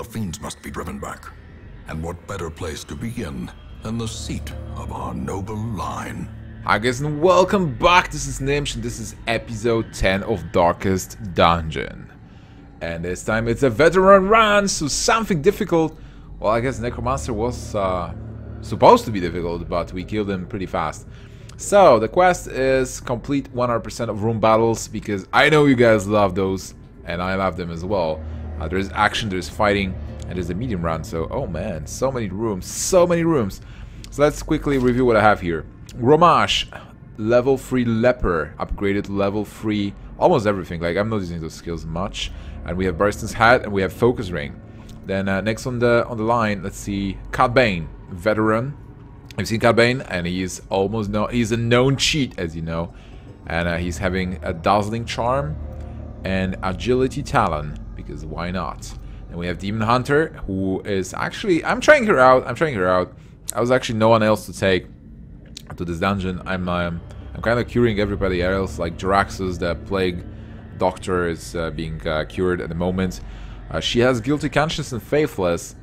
the fiends must be driven back. And what better place to begin than the seat of our noble line? Hi guys and welcome back, this is Gnimsh and this is episode 10 of Darkest Dungeon. And this time it's a veteran run, so something difficult. Well, I guess Necromancer was uh, supposed to be difficult, but we killed him pretty fast. So, the quest is complete 100% of room battles, because I know you guys love those, and I love them as well. Uh, there's action, there's fighting, and there's a medium run, so, oh man, so many rooms, so many rooms. So let's quickly review what I have here. Romash, level 3 Leper, upgraded level 3, almost everything, like I'm not using those skills much. And we have Barristan's Hat, and we have Focus Ring. Then uh, next on the on the line, let's see, Cad Bane, veteran. I've seen Cad Bane, and he's almost no, he's a known cheat, as you know. And uh, he's having a Dazzling Charm and Agility Talon, because why not? And we have Demon Hunter, who is actually, I'm trying her out, I'm trying her out. I was actually no one else to take to this dungeon. I'm um, I'm kind of curing everybody else, like Jaraxxus, the Plague Doctor, is uh, being uh, cured at the moment. Uh, she has Guilty Conscience and Faithless,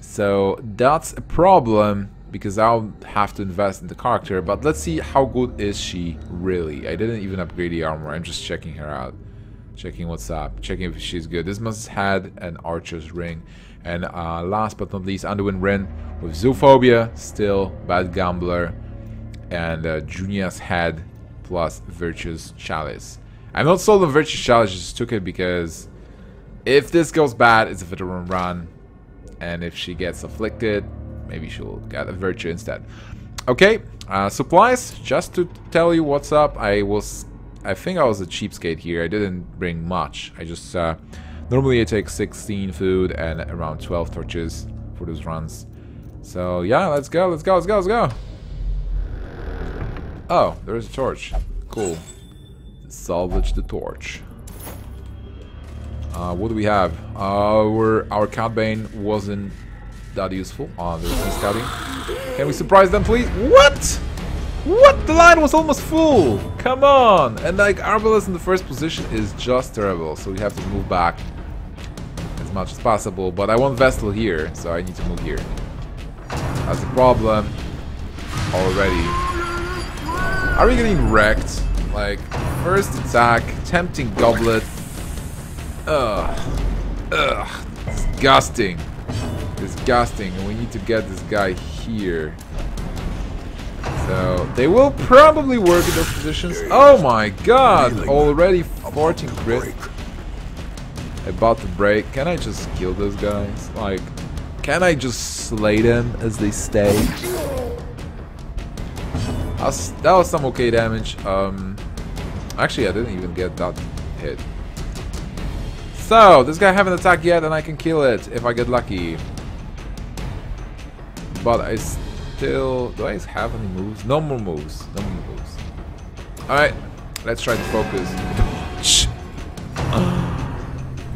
so that's a problem because I'll have to invest in the character. But let's see how good is she really. I didn't even upgrade the armor. I'm just checking her out, checking what's up, checking if she's good. This must had an Archer's Ring. And uh, last but not least, Anduin Ren with Zoophobia, still bad gambler and uh, Junia's head plus Virtue's Chalice. I'm not sold on Virtue's Chalice, just took it because if this goes bad, it's a veteran run. And if she gets afflicted, maybe she'll get a Virtue instead. Okay, uh, supplies, just to tell you what's up, I was, I think I was a cheapskate here, I didn't bring much, I just, uh, normally I take 16 food and around 12 torches for those runs. So yeah, let's go, let's go, let's go, let's go. Oh, there's a torch. Cool. Salvage the torch. Uh, what do we have? Our our Cad Bane wasn't that useful. Oh, there's no scouting. Can we surprise them, please? What? What? The line was almost full. Come on. And like Arbalest in the first position is just terrible. So we have to move back as much as possible. But I want Vestal here, so I need to move here. That's a problem already. Are we getting wrecked? Like, first attack, tempting goblet. Ugh. Ugh. Disgusting. Disgusting. And we need to get this guy here. So, they will probably work in those positions. Oh my god! Already 14 crit. About to break. Can I just kill those guys? Like, can I just slay them as they stay? That was some okay damage. Um, actually, I didn't even get that hit. So, this guy haven't attacked yet and I can kill it if I get lucky. But I still... Do I have any moves? No more moves. No more moves. Alright, let's try to focus.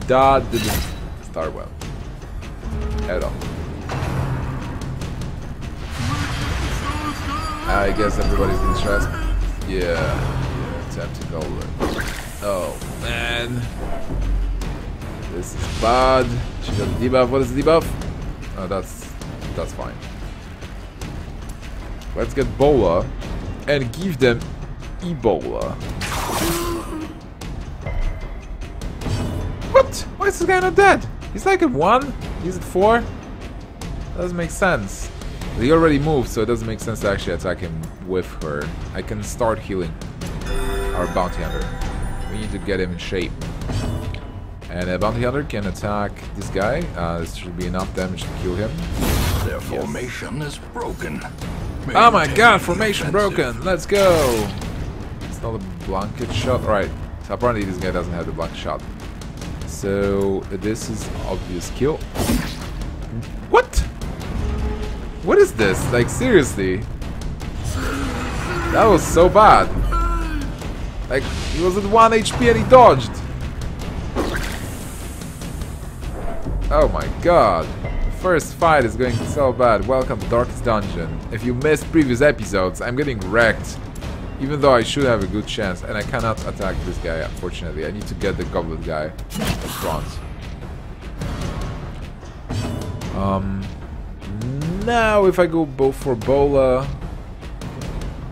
that didn't start well. At all. I guess everybody's in stress. Yeah. yeah go. Oh, man. This is bad. She got a debuff. What is the debuff? Oh, that's that's fine. Let's get Bola and give them Ebola. What? Why is this guy not dead? He's like at one? He's at four? Doesn't make sense. He already moved, so it doesn't make sense to actually attack him with her. I can start healing our bounty hunter. We need to get him in shape. And a bounty hunter can attack this guy. Uh, this should be enough damage to kill him. Their yes. formation is broken. Oh my god, formation broken. Let's go. It's not a blanket shot. Right. So apparently this guy doesn't have the blanket shot. So this is obvious kill. What? What is this? Like, seriously? That was so bad. Like, he was at 1 HP and he dodged. Oh my god. First fight is going so bad. Welcome to Darkest Dungeon. If you missed previous episodes, I'm getting wrecked. Even though I should have a good chance. And I cannot attack this guy, unfortunately. I need to get the goblet guy at front. Um, now if I go both for Bola,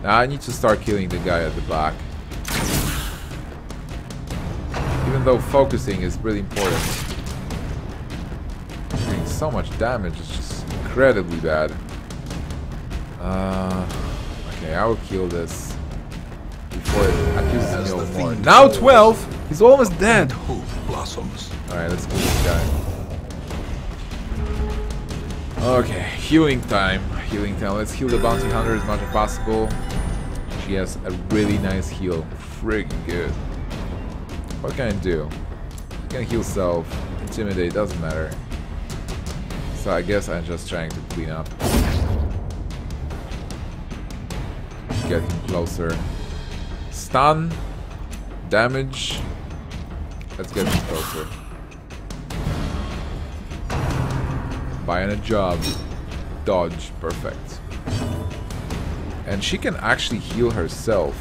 I need to start killing the guy at the back. Even though focusing is really important. So much damage, it's just incredibly bad. Uh, okay, I will kill this before it accuses me of more. Now 12! He's almost dead! Alright, let's kill this guy. Okay, healing time. Healing time. Let's heal the bounty hunter as much as possible. She has a really nice heal. Freaking good. What can I do? I can heal self. Intimidate, doesn't matter. So I guess I'm just trying to clean up. Get him closer. Stun. Damage. Let's get closer. Buying a job. Dodge. Perfect. And she can actually heal herself.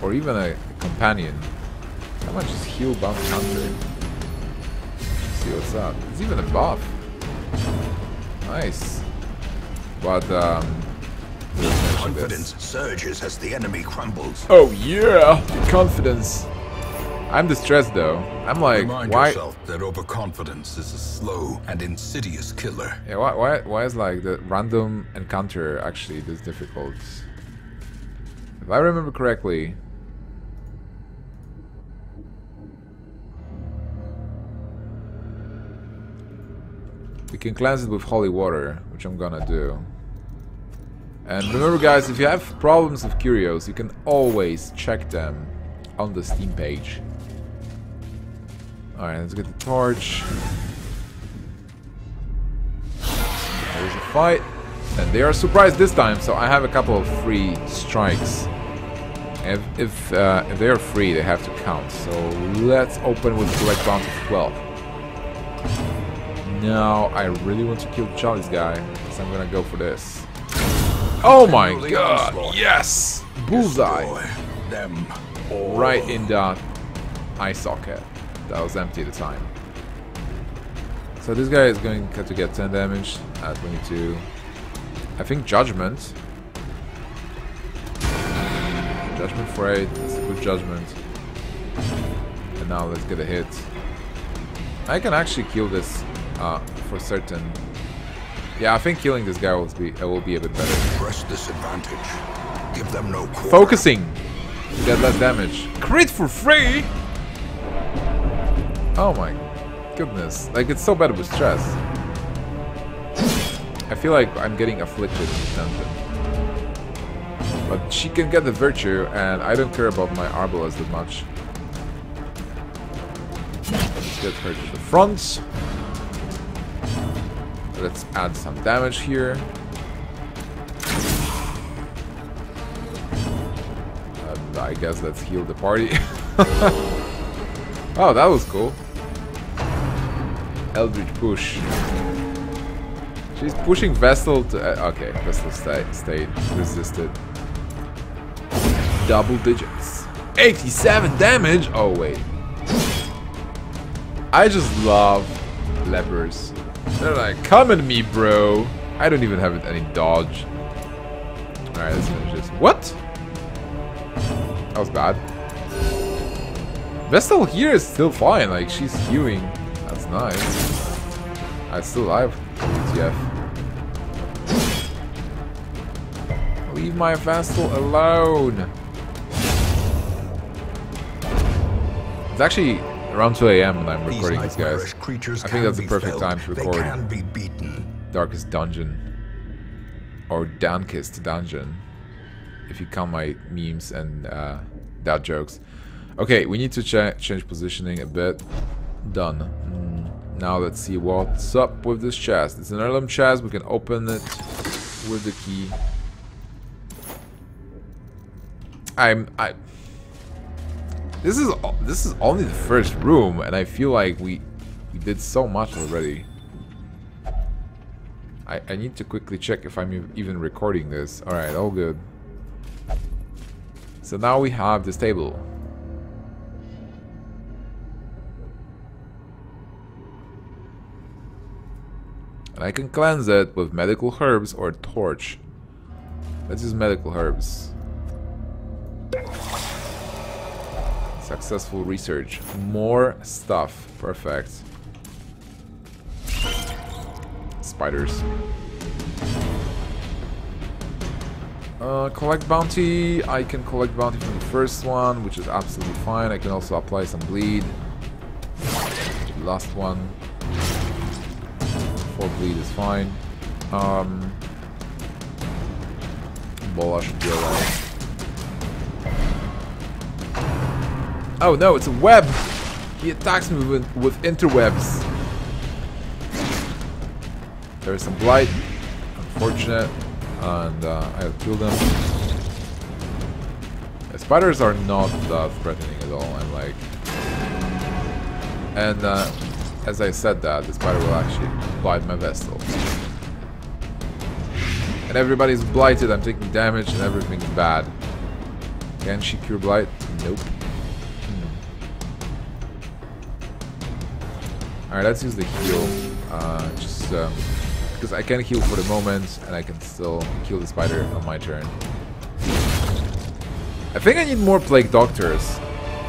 Or even a, companion. How much is heal bounty hunter? see what's up. It's even a buff. Nice. But, um... Confidence surges as the enemy crumbles. Oh yeah! Confidence. I'm distressed though. I'm like, Remind why? yourself that overconfidence is a slow and insidious killer. Yeah, why, why, why is like the random encounter actually this difficult? If I remember correctly, can cleanse it with holy water, which I'm gonna do. And remember guys, if you have problems with curios, you can always check them on the Steam page. Alright, let's get the torch. There's a fight. And they are surprised this time, so I have a couple of free strikes. If, if, uh, if they are free, they have to count. So let's open with collect bounty 12. Now, I really want to kill Charlie's guy, so I'm gonna go for this. Oh my god, yes! Bullseye! Them. Right in the eye socket. That was empty at the time. So this guy is going to get 10 damage at 22. I think Judgment. Judgment for 8. That's a good judgment. And now let's get a hit. I can actually kill this uh, for certain. Yeah, I think killing this guy will be, uh, will be a bit better. Press this advantage. Give them no quarter. Focusing! To get less damage. Crit for free! Oh my goodness. Like, it's so bad with stress. I feel like I'm getting afflicted dungeon. But she can get the virtue, and I don't care about my Arbalest that much. Let's get her to the front. Let's add some damage here. And I guess let's heal the party. oh, that was cool. Eldritch push. She's pushing Vestal to... Uh, okay, Vestal stay, stayed. Resisted. Double digits. 87 damage? Oh, wait. I just love lepers. They're like, come at me, bro. I don't even have any dodge. Alright, let's finish this. What? That was bad. Vestal here is still fine. Like, she's hewing. That's nice. I still alive. WTF. Leave my Vestal alone. It's actually around 2 a.m. when I'm recording these guys. creatures I think that's the perfect time to record can be beaten. Darkest Dungeon. Or Downkist Dungeon. If you count my memes and uh, dad jokes. Okay, we need to cha change positioning a bit. Done. Mm, Now let's see what's up with this chest. It's an heirloom chest. We can open it with the key. I'm I. This is this is only the first room, and I feel like we we did so much already. I, I need to quickly check if I'm even recording this. Alright, all good. So now we have this table. And I can cleanse it with medical herbs or torch. Let's use medical herbs. Successful research. More stuff. Perfect. Spiders. Uh, collect bounty. I can collect bounty from the first one, which is absolutely fine. I can also apply some bleed. Last one. Four bleed is fine. Um, Bola should be. Oh no, it's a web! He attacks me with, with interwebs. There's some blight. Unfortunate. And uh, I'll kill them. The spiders are not that threatening at all. I'm like... And uh, as I said that, the spider will actually bite my Vestal. And everybody's blighted, I'm taking damage and everything's bad. Can she cure blight? Nope. Alright, let's use the heal. Uh, just um, because I can heal for the moment and I can still kill the spider on my turn. I think I need more Plague Doctors.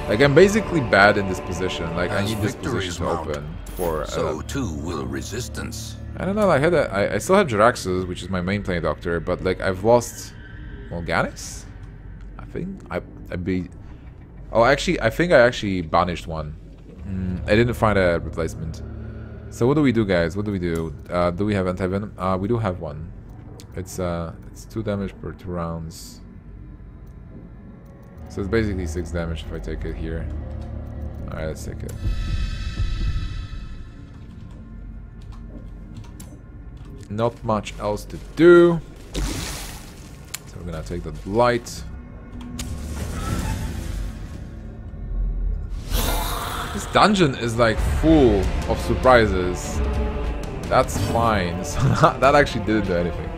Like, I'm basically bad in this position. Like, As I need this position to open for... Uh, so too will resistance. I don't know, I had a, I, I still have Jaraxxus, which is my main Plague Doctor, but like, I've lost... Mulganix? I think? I, I be... Oh, actually, I think I actually banished one. Mm, I didn't find a replacement. So what do we do, guys? What do we do? Uh, do we have anti-venom? Uh, we do have one. It's uh, it's two damage per two rounds. So it's basically six damage if I take it here. Alright, let's take it. Not much else to do. So we're gonna take the blight. This dungeon is like full of surprises. That's fine. So that actually didn't do anything.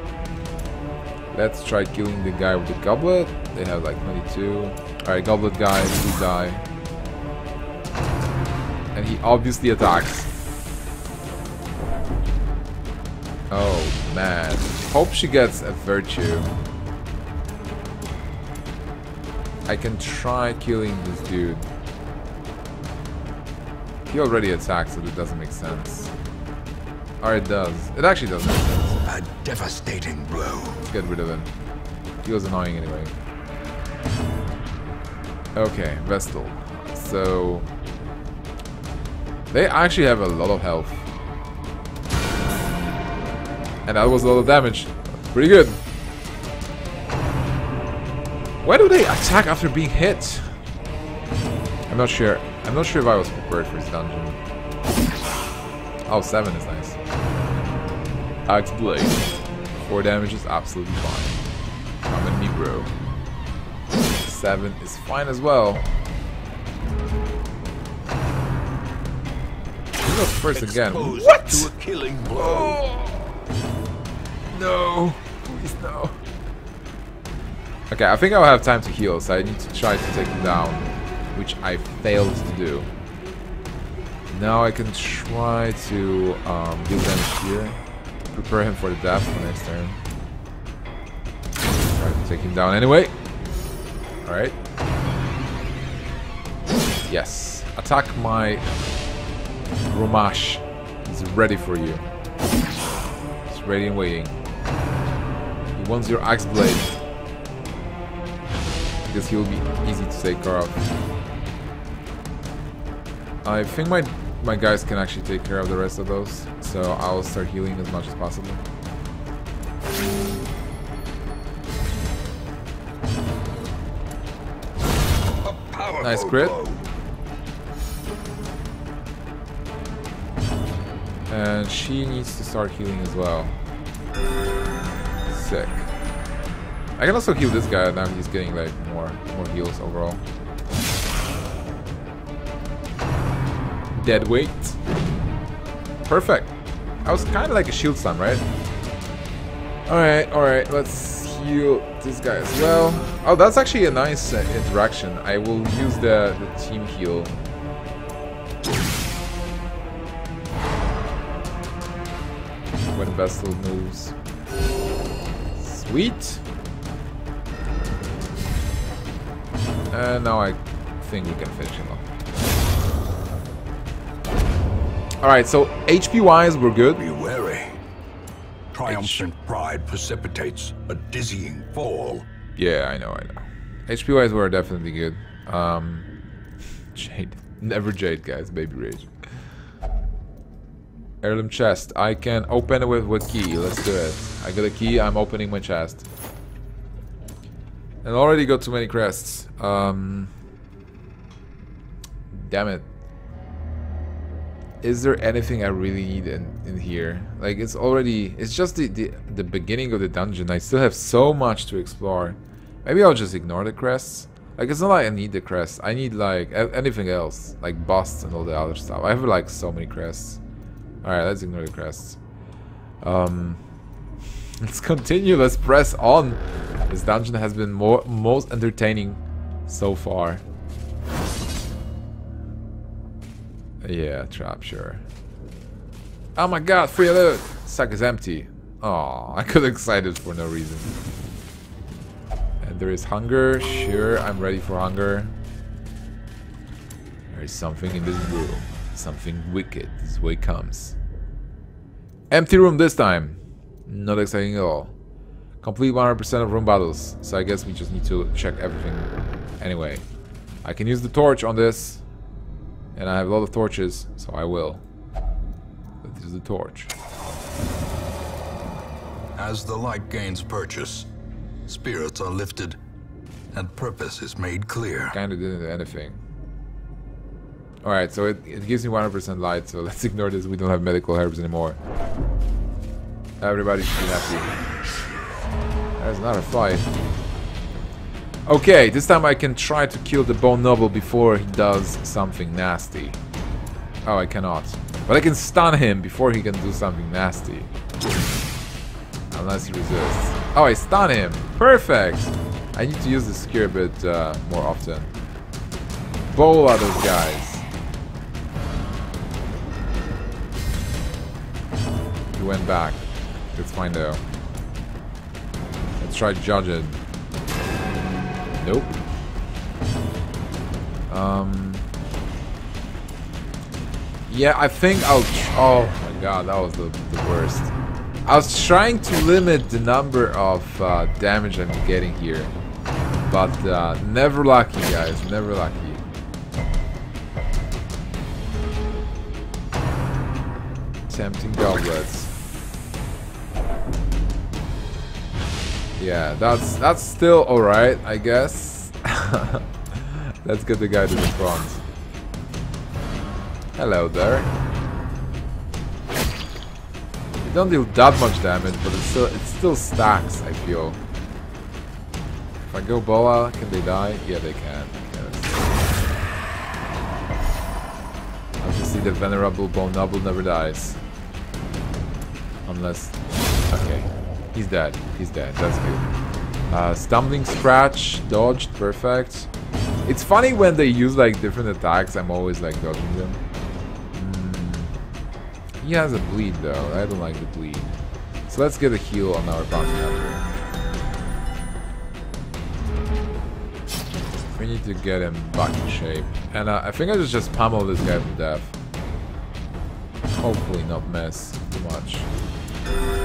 Let's try killing the guy with the goblet. They have like 22. Alright, goblet guy, please die. And he obviously attacks. Oh man. Hope she gets a virtue. I can try killing this dude. He already attacked, so it doesn't make sense. Or it does. It actually does make sense. A devastating blow. Let's get rid of him. He was annoying anyway. Okay, Vestal. So... They actually have a lot of health. And that was a lot of damage. Pretty good. Why do they attack after being hit? I'm not sure. I'm not sure if I was prepared for this dungeon. Oh, seven is nice. Axe Blade. Four damage is absolutely fine. I'm a Negro. Seven is fine as well. He goes first again. What? To a killing blow. Oh. No. Please no. Okay, I think I'll have time to heal, so I need to try to take him down which I failed to do. Now I can try to um, deal damage here. Prepare him for the death for next turn. Try to take him down anyway. Alright. Yes. Attack my Romash. He's ready for you. He's ready and waiting. He wants your axe blade. Because he'll be easy to take care of. I think my my guys can actually take care of the rest of those, so I'll start healing as much as possible. Nice crit. And she needs to start healing as well. Sick. I can also heal this guy now he's getting like more more heals overall. Dead weight. Perfect. I was kind of like a shield stun, right? Alright, alright, let's heal this guy as well. Oh, that's actually a nice uh, interaction. I will use the, the team heal. when Vestal moves. Sweet. And now I think we can finish him off. Alright, so HP wise, we're good. Be wary. Triumphant pride precipitates a dizzying fall. Yeah, I know, I know. HP wise, we're definitely good. Um, Jade. Never Jade, guys. Baby Rage. Heirloom chest. I can open it with what key? Let's do it. I got a key. I'm opening my chest. And already got too many crests. Um, damn it. Is there anything I really need in, in here? Like, it's already... It's just the, the, the beginning of the dungeon. I still have so much to explore. Maybe I'll just ignore the crests. Like, it's not like I need the crests. I need, like, anything else. Like, busts and all the other stuff. I have, like, so many crests. Alright, let's ignore the crests. Um, let's continue. Let's press on. This dungeon has been more most entertaining so far. Yeah, trap, sure. Oh my god, free alert! Sack is empty. Oh, I got excited for no reason. And there is hunger. Sure, I'm ready for hunger. There is something in this room. Something wicked. This way comes. Empty room this time. Not exciting at all. Complete 100% of room battles. So I guess we just need to check everything anyway. I can use the torch on this. And I have a lot of torches, so I will. Let's use the torch. As the light gains purchase, spirits are lifted, and purpose is made clear. Kinda didn't do anything. Alright, so it, it gives me 100% light, so let's ignore this. We don't have medical herbs anymore. Everybody should be happy. There's not a fight. Okay, this time I can try to kill the Bone Noble before he does something nasty. Oh, I cannot. But I can stun him before he can do something nasty. Unless he resists. Oh, I stun him! Perfect! I need to use the skill a bit uh, more often. Out those guys. He went back. It's fine though. Let's try judge it. Nope. Um. Yeah, I think I'll. oh my god, that was the, the worst. I was trying to limit the number of uh, damage I'm getting here, but uh, never lucky, guys. Never lucky. Tempting goblets. Yeah, that's that's still alright, I guess. Let's get the guy to the front. Hello there. You don't deal that much damage, but it still it still stacks, I feel. If I go boa, can they die? Yeah, they can. Obviously the venerable bone noble never dies. Unless okay. He's dead. He's dead. That's good. Uh, stumbling scratch, dodged, perfect. It's funny when they use like different attacks, I'm always like dodging them. Mm. He has a bleed though. I don't like the bleed. So let's get a heal on our bounty hunter. We need to get him back in shape. And uh, I think I just just pummel this guy to death. Hopefully not mess too much.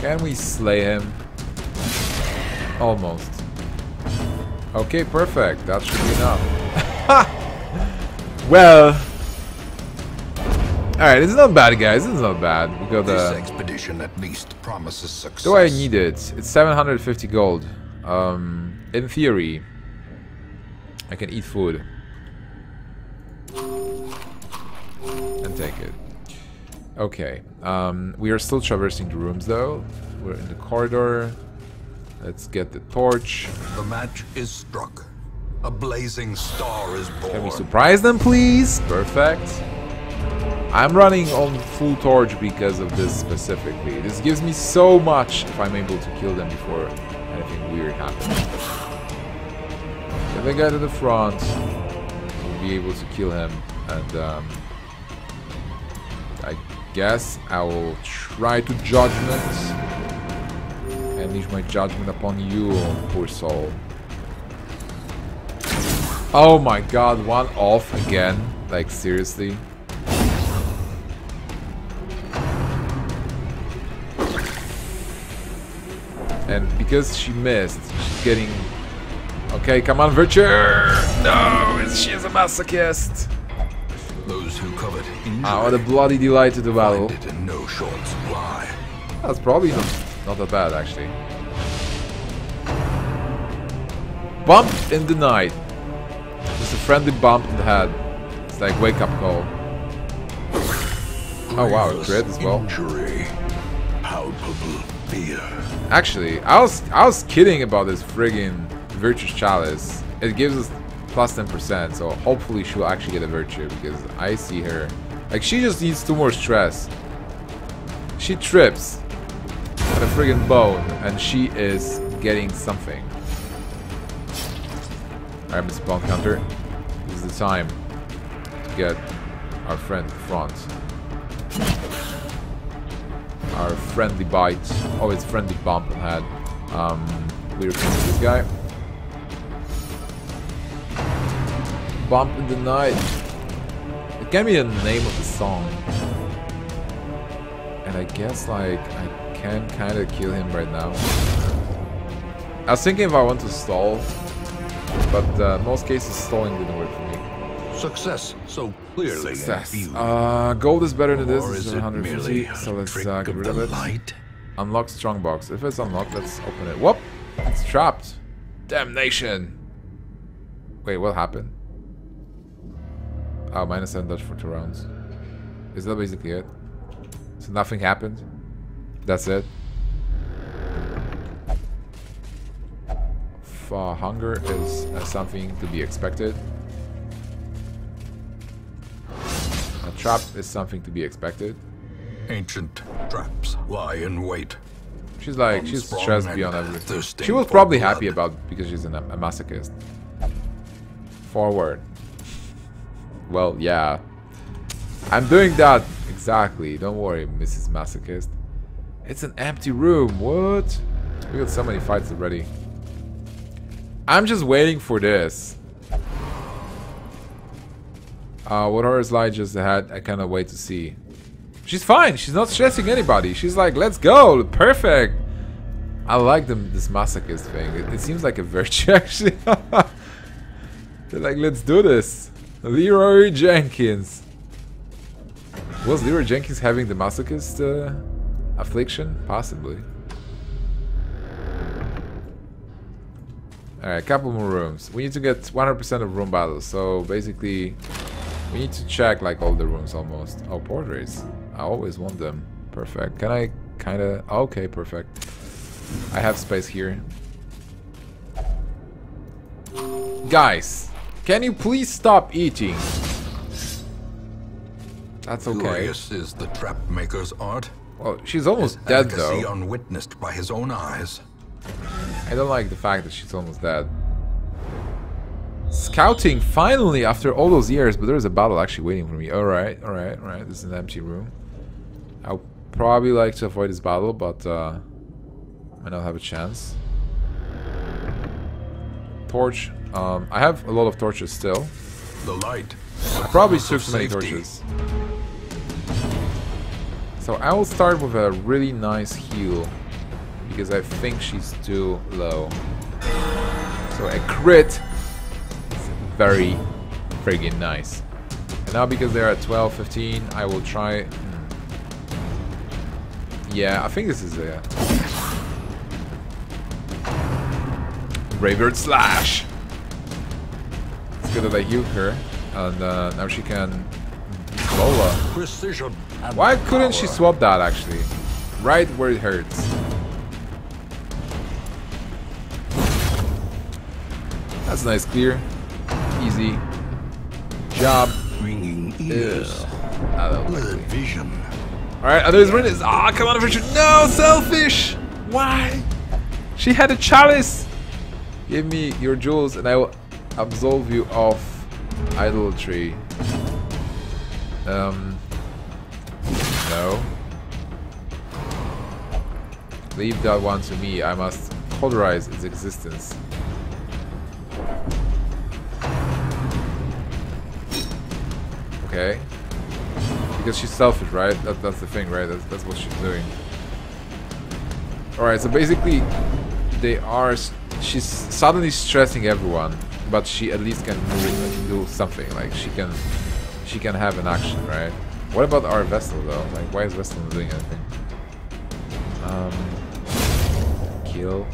Can we slay him? Almost. Okay, perfect. That should be enough. well. Alright, it's not bad, guys. It's not bad. We got This the... expedition at least promises success. Do I need it? It's 750 gold. Um, in theory, I can eat food. Okay. Um, we are still traversing the rooms though. We're in the corridor. Let's get the torch. The match is struck. A blazing star is born. Can we surprise them, please? Perfect. I'm running on full torch because of this specifically. This gives me so much if I'm able to kill them before anything weird happens. Get the guy to the front. We'll be able to kill him and um, guess I will try to judgment. And leave my judgment upon you, poor soul. Oh my god, one off again. Like, seriously? And because she missed, she's getting... Okay, come on, Virtue! No, she's a masochist! Those who covet Ah, what a bloody delight to the battle. find it in no short supply. That's probably not, not that bad, actually. Bump in the night. Just a friendly bump in the head. It's like wake up call. Oh wow, crit as well. Injury. Palpable fear. Actually, I was I was kidding about this friggin' Virtuous Chalice. It gives us plus 10%, so hopefully she'll actually get a Virtue, because I see her... Like, she just needs two more stress. She trips at a friggin' bone, and she is getting something. Alright, Mr. Bone Courtier. This is the time to get our friend front. Our friendly bite. Oh, it's friendly bump ahead. Um, we replace this guy. Bump in the night. It can be the name of the song. And I guess like I can kind of kill him right now. I was thinking if I want to stall, but uh, most cases stalling didn't work for me. Success so clearly Success. Uh, gold is better than this. or It's is it 150, so let's uh, get rid of it. light? Unlock strongbox. If it's unlocked, let's open it. Whoop! It's trapped. Damnation! Wait, what happened? Oh, minus 7 dodge for two rounds. Is that basically it? So nothing happened? That's it? Uh, hunger is uh, something to be expected. A trap is something to be expected. Ancient traps lie in wait. She's like, she's stressed beyond everything. She was probably blood. happy about because she's an, a masochist. Forward. Well, yeah. I'm doing that exactly. Don't worry, Mrs. Masochist. It's an empty room. What? We got so many fights already. I'm just waiting for this. Uh, what horrors lie just ahead? I cannot wait to see. She's fine. She's not stressing anybody. She's like, let's go. Perfect. I like them, this masochist thing. It, it seems like a virtue, actually. They're like, let's do this. Leroy Jenkins. Was Leroy Jenkins having the masochist uh, affliction? Possibly. Alright, couple more rooms. We need to get 100% of room battles. So basically, we need to check like all the rooms almost. Oh, portraits. I always want them. Perfect. Can I kind of... Okay, perfect. I have space here. Guys, can you please stop eating? That's okay. Glorious is the trap maker's art. Well, she's almost dead Efficacy though. unwitnessed by his own eyes. I don't like the fact that she's almost dead. Scouting, finally, after all those years, but there's a battle actually waiting for me. Alright, alright, alright, this is an empty room. I'll probably like to avoid this battle, but uh, I don't have a chance. Torch. Um, I have a lot of torches still. The light. I probably took too many torches. So I will start with a really nice heal. Because I think she's too low. So a crit is very friggin' nice. And now because they're at 12, 15, I will try... hmm. Yeah, I think this is a... Graveyard Slash! It's good that I healed her. And uh, now she can... Lola. Precision. and Why couldn't she swap that actually? Right where it hurts. That's nice clear. Easy. Job. Ringing ears. Ugh. That was Blurred vision. Alright, others win is Ah, come on, Richard. No, selfish! Why? She had a chalice! Give me your jewels and I will absolve you of idolatry. Um, No. Leave that one to me. I must polarize its existence. Okay. Because she's selfish, right? That, that's the thing, right? That's, that's what she's doing. Alright, so basically, they are... She's suddenly stressing everyone, but she at least can move and do something. Like, she can... She can have an action, right? What about our Vestal though? Like, why is Vestal not doing anything? Um... Kill.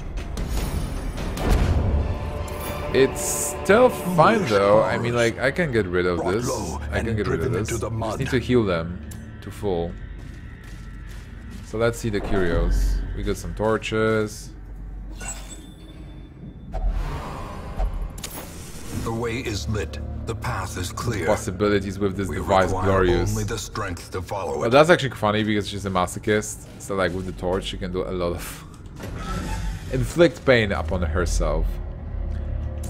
It's still fine though. I mean, like, I can get rid of this. I can get rid of this. Just need to heal them to full. So let's see the curios. We got some torches. The way is lit. The path is clear. Possibilities with this we device glorious. Only the strength to follow it. that's actually funny because she's a masochist. So like with the torch, she can do a lot of inflict pain upon herself.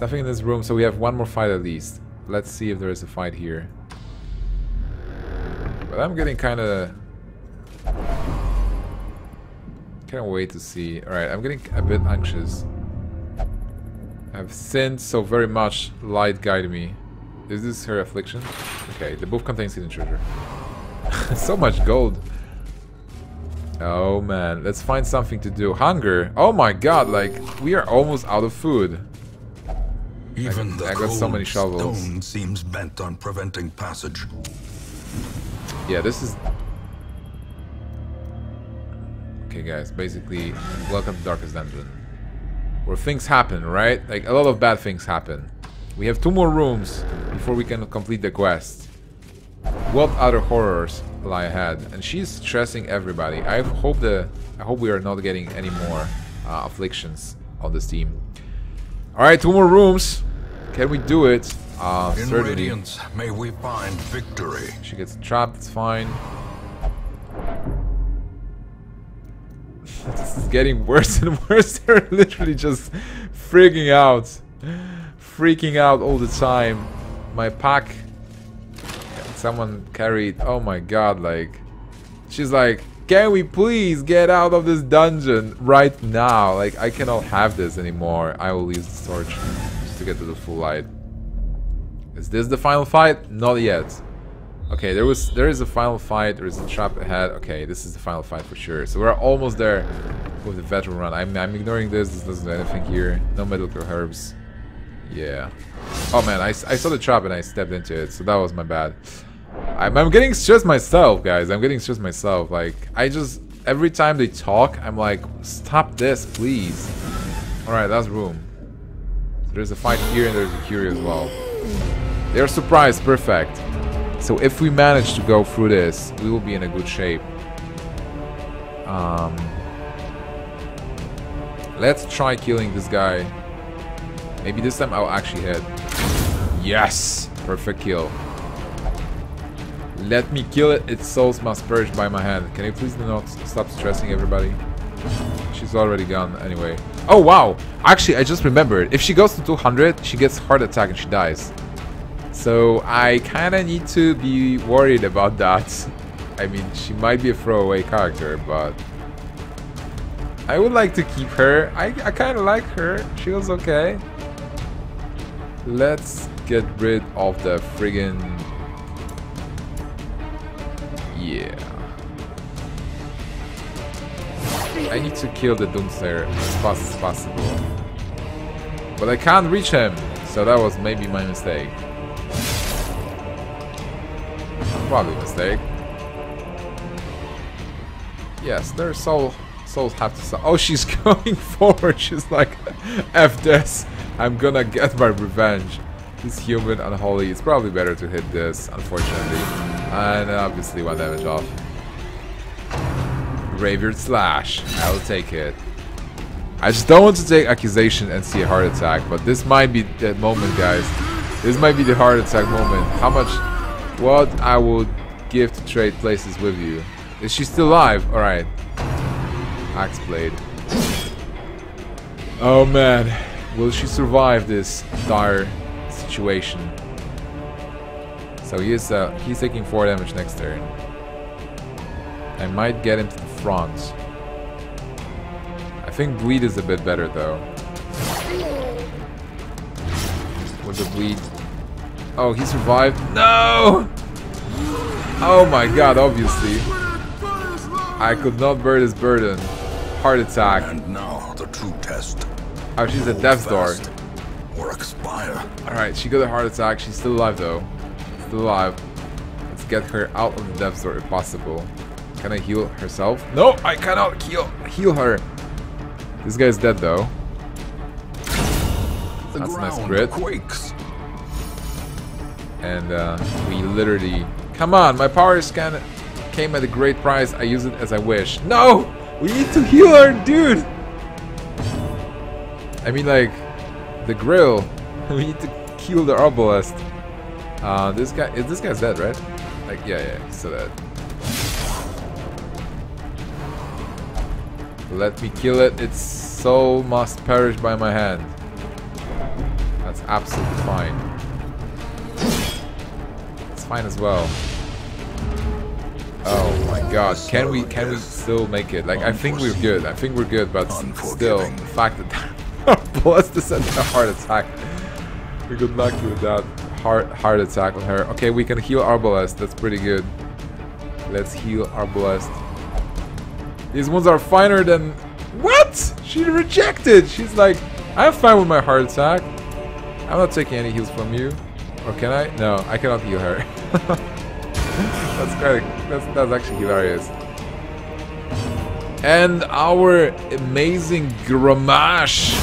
Nothing in this room, so we have one more fight at least. Let's see if there is a fight here. But I'm getting kind of... Can't wait to see. Alright, I'm getting a bit anxious. I've sinned so very much light guide me. Is this her affliction? Okay, the book contains hidden treasure. so much gold. Oh man, let's find something to do. Hunger. Oh my god, like, we are almost out of food. Even I, the I got so many shovels. stone seems bent on preventing passage. Yeah, this is... Okay, guys, basically, welcome to Darkest Dungeon. Where things happen, right? Like, a lot of bad things happen. We have two more rooms before we can complete the quest. What other horrors lie ahead? And she's stressing everybody. I hope the I hope we are not getting any more uh, afflictions on this team. Alright, two more rooms. Can we do it? Uh, In certainly. Radiance, may we find victory. She gets trapped, it's fine. This is getting worse and worse. They're literally just freaking out. Freaking out all the time. My pack... Someone carried... Oh my god, like... She's like, can we please get out of this dungeon right now? Like, I cannot have this anymore. I will use the torch just to get to the full light. Is this the final fight? Not yet. Okay, there was there is a final fight. There is a trap ahead. Okay, this is the final fight for sure. So we're almost there with the veteran run. I'm, I'm ignoring this. This doesn't do anything here. No medical herbs. Yeah. Oh man, I, I saw the trap and I stepped into it. So that was my bad. I'm, I'm getting stressed myself, guys. I'm getting stressed myself. Like, I just... Every time they talk, I'm like, stop this, please. Alright, that's room. There's a fight here and there's a curio as well. They're surprised, perfect. So if we manage to go through this, we will be in a good shape. Um, let's try killing this guy. Maybe this time I'll actually hit. Yes! Perfect kill. Let me kill it. Its souls must perish by my hand. Can you please do not stop stressing everybody? She's already gone anyway. Oh, wow. Actually, I just remembered. If she goes to 200, she gets heart attack and she dies. So I kind of need to be worried about that. I mean, she might be a throwaway character, but... I would like to keep her. I, I kind of like her. She was okay. Let's get rid of the friggin' Yeah. I need to kill the Doomslayer as fast as possible. But I can't reach him, so that was maybe my mistake. Probably a mistake. Yes, their soul souls have to Oh, she's going forward. She's like, F this. I'm gonna get my revenge. This human unholy. It's probably better to hit this, unfortunately. And obviously one damage off. Graveyard Slash. I'll take it. I just don't want to take accusation and see a heart attack, but this might be that moment, guys. This might be the heart attack moment. How much, what I would give to trade places with you. Is she still alive? Alright. Axe Blade. Oh man. Will she survive this dire situation? So he's uh, he's taking 4 damage next turn. I might get him to the front. I think bleed is a bit better though. With the bleed. Oh, he survived. No! Oh my god, obviously. I could not bear this burden. Heart attack. And now the true test. Oh, she's a death's door. Or expire. Alright, she got a heart attack. She's still alive though. Still alive. Let's get her out of the death's door if possible. Can I heal herself? No, I cannot heal heal her. This guy's dead though. The That's a nice crit. quakes. And uh, we literally... Come on, my power scan came at a great price. I use it as I wish. No! We need to heal our dude! I mean, like, the grill. We need to kill the arbalest. Uh, this guy... Is this guy's dead, right? Like, yeah, yeah, he's still dead. Let me kill it. Its soul must perish by my hand. That's absolutely fine. Fine as well. Oh my god, can we can we still make it? Like I think we're good. I think we're good, but still the fact that plus the sent a heart attack. We got lucky with that heart heart attack on her. Okay, we can heal Arbalest. That's pretty good. Let's heal Arbalest. These ones are finer than what? She rejected. She's like, I'm fine with my heart attack. I'm not taking any heals from you. Or can I? No, I cannot heal her. that's of that's that's actually hilarious. And our amazing Gramash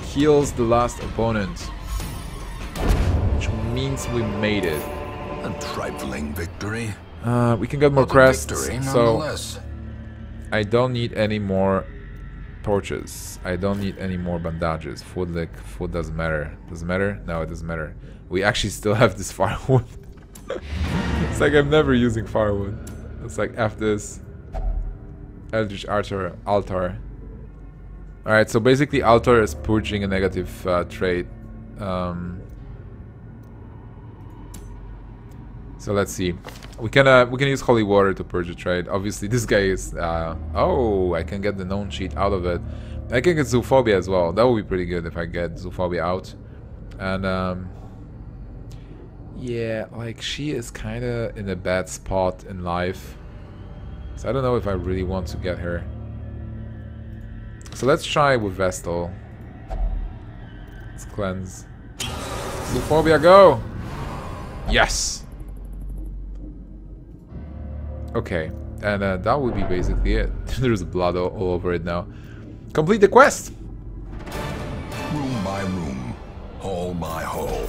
kills the last opponent. Which means we made it. A trifling victory. Uh, we can get more crests, so. I don't need any more torches. I don't need any more bandages. Food like food doesn't matter. Doesn't matter? No, it doesn't matter. We actually still have this firewood. it's like I'm never using firewood. It's like after this Eldritch Altar altar. Alright, so basically altar is purging a negative uh, trait. Um, so let's see. We can uh, we can use holy water to purge a trade. Obviously, this guy is. Uh, oh, I can get the known cheat out of it. I can get zoophobia as well. That would be pretty good if I get zoophobia out. And um, yeah, like she is kind of in a bad spot in life. So I don't know if I really want to get her. So let's try with Vestal. Let's cleanse. Zoophobia, go! Yes! Okay, and uh, that would be basically it. There's blood all, all over it now. Complete the quest! Room by room, hall by hall,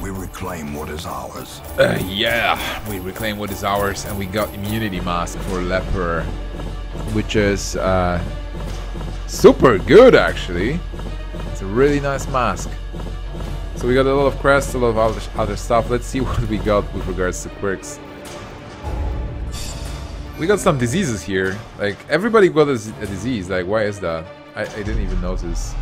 we reclaim what is ours. Uh, yeah, we reclaim what is ours and we got immunity mask for leper, which is uh, super good actually. It's a really nice mask. So we got a lot of crests, a lot of other, other stuff. Let's see what we got with regards to quirks. We got some diseases here. Like everybody got a, a disease. Like why is that? I, I didn't even notice.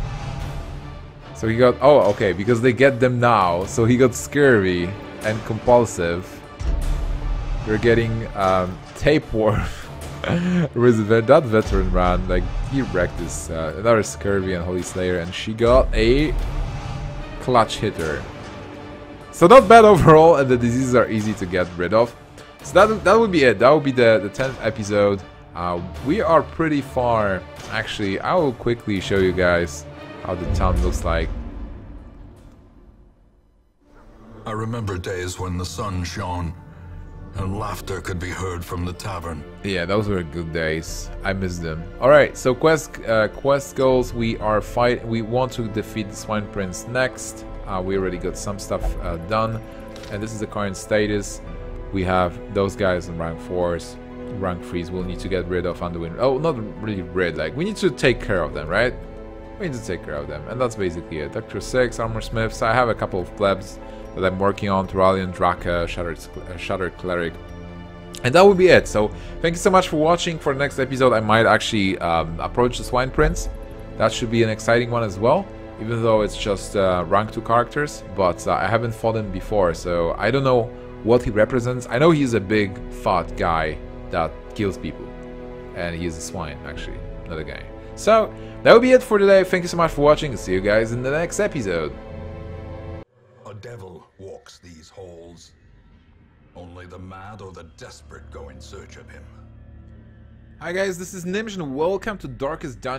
So he got oh okay because they get them now. So he got scurvy and compulsive. You're getting um, tapeworm. that veteran ran like he wrecked this uh, another scurvy and holy slayer and she got a clutch hitter. So not bad overall and the diseases are easy to get rid of. So that, that would be it. That would be the, the 10th episode. Uh, we are pretty far. Actually, I will quickly show you guys how the town looks like. I remember days when the sun shone and laughter could be heard from the tavern. Yeah, those were good days. I miss them. All right, so quest uh, quest goals. We are fight. We want to defeat the Swine Prince next. Uh, we already got some stuff uh, done, and this is the current status. We have those guys in rank fours, rank threes. We'll need to get rid of Underwind. Oh, not really rid. Like we need to take care of them, right? We need to take care of them, and that's basically it. Doctor Six, Armor Smiths. I have a couple of plebs that I'm working on. Turalian, Draka, Shattered, uh, Shattered Cleric. And that would be it. So thank you so much for watching. For the next episode, I might actually um, approach the Swine Prince. That should be an exciting one as well. Even though it's just uh, rank 2 characters. But uh, I haven't fought him before. So I don't know what he represents. I know he's a big, fat guy that kills people. And he is a swine, actually, not a guy. So, that will be it for today. Thank you so much for watching see you guys in the next episode. A devil walks these halls. Only the mad or the desperate go in search of him. Hi guys, this is Gnimsh and welcome to Darkest Dungeon.